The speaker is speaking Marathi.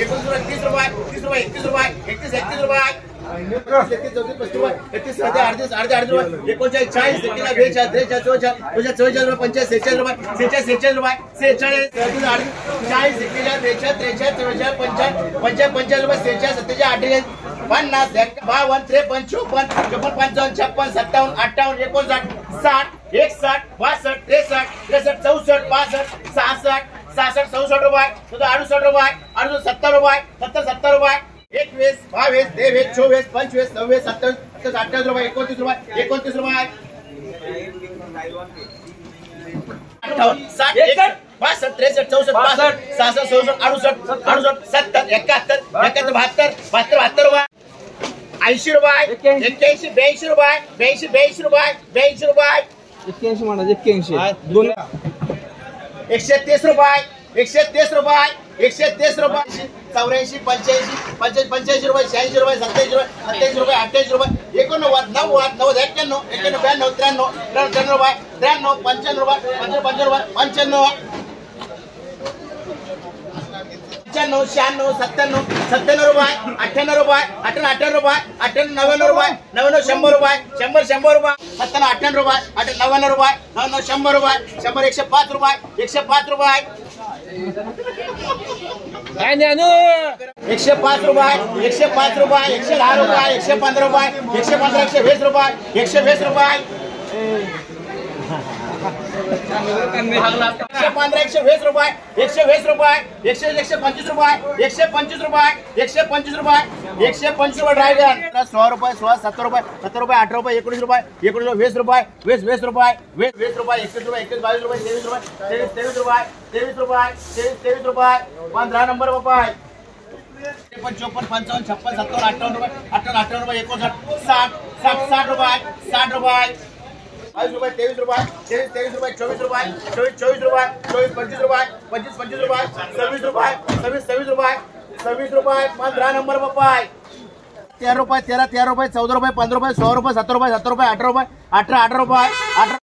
एकोणीस रुपये तीस रुपये तीस रुपये एकतीस रुपये एकतीस एकतीस रुपये एकतीस चौतीस पस्तीस रुपये एकतीस अर्धे अडतीस अर्धे अडतीस रुपये एकोणचाळीस चाळीस एकतीस बेचाळीस त्रेचाळीस चौचाळीस तुझ्या चौचाळीस रुपये पंचाळीस सेहेचाळीस रुपये सेहेचाळीस सेहेचाळीस रुपये सेहेचाळीस सदतीस अडतीस चाळीस एकतीस बेचाळीस त्रेचाळीस चौचाळीस पंचाळीस पंचाळीस पंचाळीस रुपये सेहेचाळीस सत्तेचाळीस अठ्ठेचाळीस पन्नास एक बावन्न त्रेपन्न चोपन्न चोपन्न पंचावन्न छप्पन सत्तावन्न अठ्ठावन्न एकोणसाठ साठ एकसठ बासष्ट त्रेसष्ट त्रेसष्ट चौसष्ट पासष्ट सहासष्ट सहासष्ट चौसष्ट रुपये तुझं अडुसष्ट रुपये अडुसष्ट सत्तर रुपये सत्तर सत्तर रुपये. एकवीस बावीस तेवीस चोवीस पंचवीस सव्वीस सत्तावीस सत्तावीस अठ्ठावीस रुपये एकोणतीस रुपये एकोणतीस रुपये. साठ बासष्ट त्रेसष्ट चौसष्ट पासष्ट सहासष्ट अडुसष्ट अडुसष्ट सत्तर एकाहत्तर एकाहत्तर बहात्तर बहात्तर बहात्तर रुपये. ऐंशी रुपये एक्क्याऐंशी. ब्याऐंशी रुपये ब्याऐंशी ब्याऐंशी रुपये ब्याऐंशी रुपये. एक्क्याऐंशी म्हणा एक्क्याऐंशी. दोन एकशे तीस रुपये एकशे तीस रुपये एकशे तीस रुपये. चौऱ्याऐंशी पंच्याऐंशी पंच्याऐंशी पंच्याऐंशी रुपये शहाऐंशी रुपये सत्याऐंशी रुपये सत्याऐंशी रुपये अठ्ठ्याऐंशी रुपये. एकोणनव्वद नव्वद नव्वद एक्क्याण्णव एक्क्याण्णव ब्याण्णव त्र्याण्णव त्र्याण्णव त्र्याण्णव रुपये त्र्याण्णव पंच्याण्णव रुपये पंच्याण्णव पंच्याण्णव रुपये पंच्याण्णव शहाण्णव सत्त्याण्णव सत्त्याण्णव रुपये अठ्ठ्याण्णव रुपये अठ्ठ्याण्णव अठ्ठ्याण्णव रुपये अठ्ठ्याण्णव नव्याण्णव रुपये नव्याण्णव शंभर रुपये शंभर शंभर रुपये सत्त्याण्णव अठ्ठ्याण्णव रुपये अठ्ठ्याण्णव नव्याण्णव रुपये नव्याण्णव शंभर रुपये शंभर एकशे पाच रुपये एकशे पाच रुपये. एकशे पाच रुपये एकशे पाच रुपये एकशे दहा रुपये एकशे पंधरा रुपये एकशे पंधरा एकशे वीस रुपये एकशे वीस रुपये. पंधरा एकशे वीस रुपये एकशे वीस रुपये एकशे एकशे पंचवीस रुपये एकशे पंचवीस रुपये एकशे पंचवीस रुपये एकशे पंचवीस रुपये ड्रायव्हर सोळा रुपये सोळा सत्तर रुपये सत्तर रुपये अठरा रुपये एकोणीस रुपये एकोणीस वीस रुपये वीस वीस रुपये वीस वीस रुपये एकवीस रुपये एकवीस बावीस रुपये तेवीस रुपये तेवीस तेवीस रुपये तेवीस रुपये तेवीस तेवीस रुपये पंधरा नंबर रुपये त्रेपन्न चोपन्न पंचावन्न छप्पन सत्तावन्न अठ्ठावन्न रुपये अठ्ठावन्न अठ्ठावन्न रुपये एकोणसाठ साठ साठ साठ रुपये साठ रुपये बावीस रुपये तेवीस रुपये तेवीस तेवीस रुपये चोवीस रुपये चोवीस चोवीस रुपये चोवीस पंचवीस रुपये पंचवीस पंचवीस रुपये सव्वीस रुपये सव्वीस सव्वीस रुपये सव्वीस रुपये पंधरा नंबर रुपये तेरा रुपये तेरा तेरा रुपये चौदा रुपये पंधरा रुपये सोळा रुपये सत्तर रुपये सत्तर रुपये अठरा रुपये अठरा अठरा रुपये अठरा